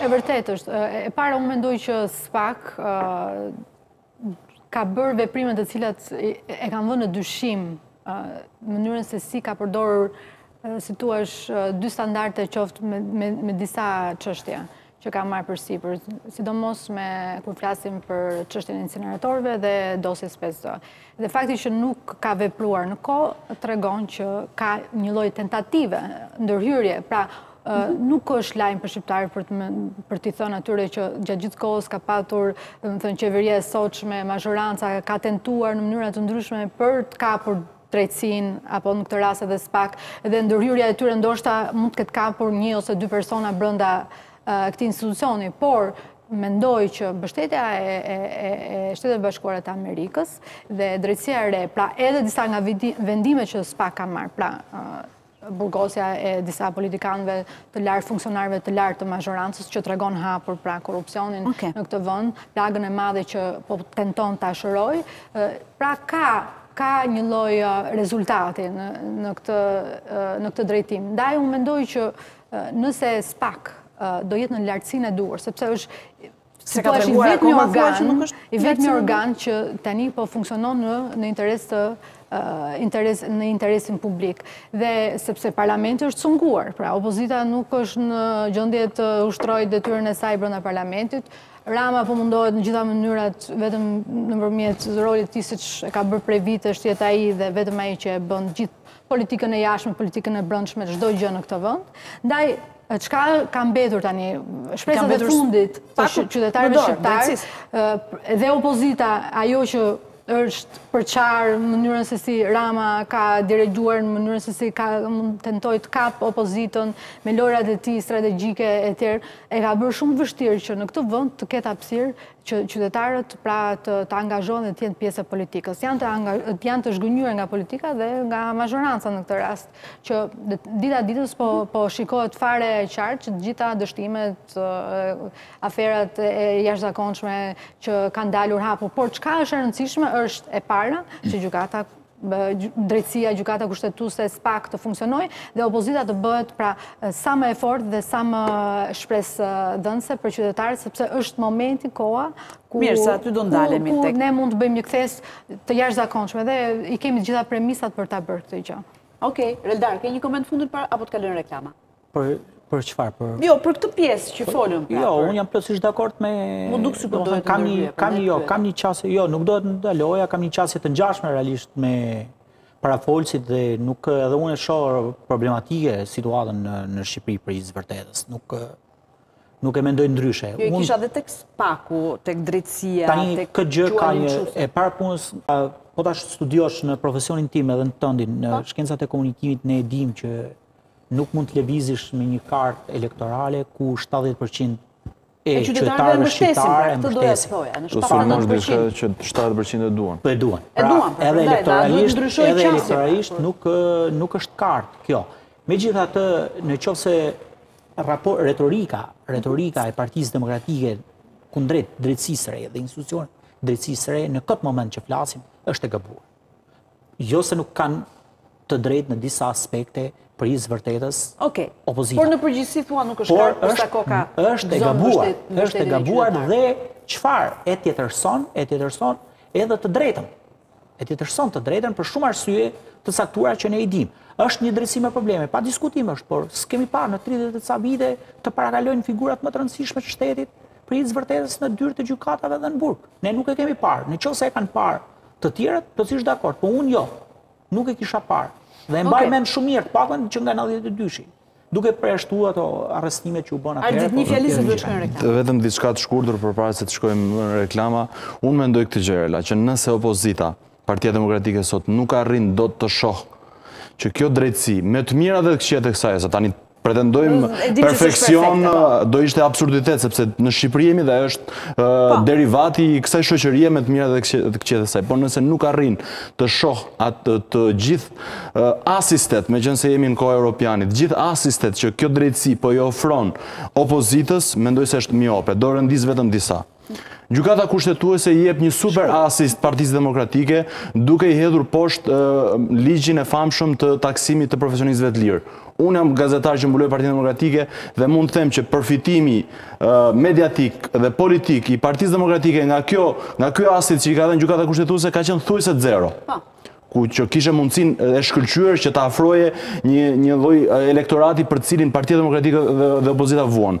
E vërtetë është, e para unë mendoj që spak ka bërë veprime të cilat e kanë vënë në dyshim mënyrën se si ka përdorur si të thuash dy standarde qoftë me disa çështje që ka marrë përsipër sidomos me kur flasim për çështjen e inceneratorëve dhe dosjes 5 do. Dhe fakti që nuk ka vepruar në kohë tregon që ka një lloj tentative ndërhyrje. Pra, mhm. nuk është lajm për shqiptarët për të për t'u thënë atyre që gjatë gjithë kohës ka patur, domethënë qeveria e sotshme, mazhoranca ka tentuar në mënyra të ndryshme për të kapur drejtësinë, apo në këtë rast edhe spak, dhe ndërhyrja e tyre ndoshta mund të ketë kapur një ose dy persona brenda këtij institucioni, por mendoj që mbështetja e Shteteve të Bashkuara të Amerikës dhe drejtësia e re, pra edhe disa nga vendimet që spak ka marrë, pra burgosja e disa politikanëve të lartë, funksionarëve të lartë të mazhorancës, që tregon hapur pra korrupsionin në këtë vend, plagën e madhe që po tenton ta shërojë, pra ka ka një loj rezultati në këtë drejtim. Ndaj, unë mendoj që Nëse spak do jetë në lartësinë e duhur, sepse është S'e ka treguar akoma një organ, që nuk është... I vetmi organ që tani po funksionon në interes të në interesin publik. Dhe sepse parlamenti është cunguar, pra opozita nuk është në gjendje të ushtrojë detyrën e saj brenda parlamentit, Rama po mundohet në të gjitha mënyrat vetëm nëpërmjet rolit të tij siç e ka bërë prej vitesh të jetë ai dhe vetëm ai që e bën gjithë politikën e jashtme, politikën e brendshme, çdo gjë në këtë vend. Ndaj, çka ka mbetur tani, shpresat e fundit të qytetarëve shqiptarë, dhe opozita, ajo që është përçarë në mënyrën se si Rama ka dirigjuar, në mënyrën se si ka tentuar të kapë opozitën me lojërat e tij strategjike e tjerë, e ka bërë shumë të vështirë që në këtë vend të ketë hapësirë që qytetarët pra të angazhohen dhe të jenë pjesë e politikës. Janë të zhgënjyer nga politika dhe nga mazhoranca në këtë rast, që dita ditës po, po shikohet fare e qartë që të gjitha dështimet, aferat e jashtëzakonshme që kanë dalur hapur, por çka është e rëndësishme është e para që gjykata drejtësia, gjykata kushtetuse, spak të funksionojë dhe opozita të bëhet pra sa më e fortë dhe sa më shpresëdhënëse për qytetarët, sepse është momenti koha ku ne mund të bëjmë një kthesë të jashtëzakonshme dhe i kemi të gjitha premisat për ta bërë këtë gjë. Okej, Reldar, ke një koment të fundit për apo të kalojmë në reklama? Për për çfarë? Për Jo, për këtë pjesë që folëm pra. Jo, unë jam plotësisht dakord me Mu duk sikur do të kam një kam një jo, kam një qasje, jo, nuk do të ndaloja, kam një qasje të ngjashme realisht me parafolësit dhe nuk edhe unë e shoh problematike situatën në në Shqipëri për hir të së vërtetës. Nuk nuk e mendoj ndryshe. Jo, unë kisha edhe tek SPAK-u, tek drejtësia, tani, tek këtë gjë ka një e para punës po ta studiosh në profesionin tim edhe në tëndin, në shkencat e komunikimit ne e dimë që Nuk mund të lëvizësh me një kartë elektorale ku shtatëdhjetë për qind e qytetarëve shqiptarë e mbështesin. Do të sulmosh diçka që shtatëdhjetë për qind e duan. Po e duan. Pra, edhe elektoralisht, edhe elektoralisht nuk nuk është kartë kjo. Megjithatë, në qoftë se raport retorika, retorika e Partisë Demokratike kundrejt drejtësisë së re dhe institucioneve të drejtësisë së re në këtë moment që flasim është e gabuar. jo se nuk kanë të drejtë në disa aspekte për hir të së vërtetës okay. opozita. Por në përgjithësi thua nuk është karë, për sa koka është e gabuar, është e gabuar dhe çfarë e tjetërson, e tjetërson edhe të drejtën. E tjetërson të drejtën për shumë arsye të caktuara që ne i dimë. është një drejtësi me probleme, pa diskutim është, por s'kemi parë në 30 e ca vite të parakalojnë figurat më të rëndësishme të shtetit për hir të së vërtetës në dyer të gjukatave dhe në burg. Ne nuk e kemi parë, në qoftë se e kanë parë Të tjerët plotësisht dakord, po unë jo. Nuk e kisha parë. Dhe e mbaj mend shumë mirë, të paktën që nga 92-shi duke përjashtuar ato arrestimet që u bënë atëherë. Ardit një fjalë se do të shkojmë në reklamë. Të vetëm diçka të shkurtër përpara se të shkojmë në reklama, unë mendoj këtë gjë Erla, që nëse opozita, Partia Demokratike sot nuk arrin dot të shohë që kjo drejtësi me të mirat dhe të këqijat e saj, se tani pretendojmë perfeksion, do ishte absurditet, sepse në Shqipëri jemi dhe është po. derivati i kësaj shoqërie me të mirat dhe të këqijat e saj. Por nëse nuk arrin të shohë të gjithë asistet, meqenëse jemi në kohë Europiani, gjithë asistet që kjo drejtësi po i ofron opozitës, mendoj se është miope, do rendis vetëm disa. Gjykata Kushtetuese i jep një super asist Partisë Demokratike, duke i hedhur poshtë ligjin e famshëm të taksimit të profesionistëve të lirë. Unë jam gazetar që mbuloj Partinë Demokratike dhe mund të them që përfitimi mediatik dhe politik i Partisë Demokratike nga kjo, nga ky asist që i ka dhënë Gjykata Kushtetuese ka qenë thuajse zero. Po kur që kishe mundësinë e shkëlqyer që ta afroje një, një lloj elektorati për të cilin Partia Demokratike dhe, dhe opozita vuan.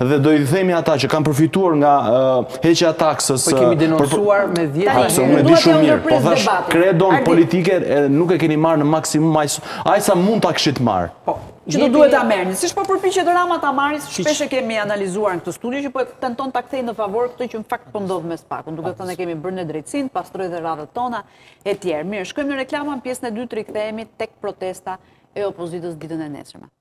Dhe do i themi ata që kanë përfituar nga heqja e taksës... Po kemi denoncuar me dhjetëra herë. Tani, unë duhet ta ndërpres po debatin. Po kredon politike nuk e keni marrë në maksimum, aq sa mund ta kishit marrë. Po, që do duhet ta merrni. Siç po përpiqet Rama ta marrë, shpesh e kemi analizuar në këtë studio, që po tenton ta kthejë në favor këtë që në fakt po ndodh me SPAK-un. Duke thënë kemi bërë ne drejtësinë, pastrojmë dhe radhët tona, e tjerë. Mirë, shkojmë në reklama, në pjesën e dytë rikthehemi tek protesta e opozitës ditën e nesërme.